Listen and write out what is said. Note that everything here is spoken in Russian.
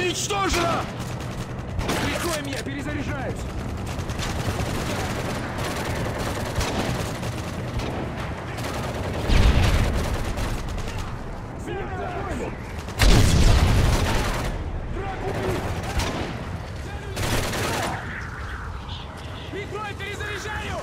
уничтожена! Прикрой меня, перезаряжаюсь! Прикрой, перезаряжаю!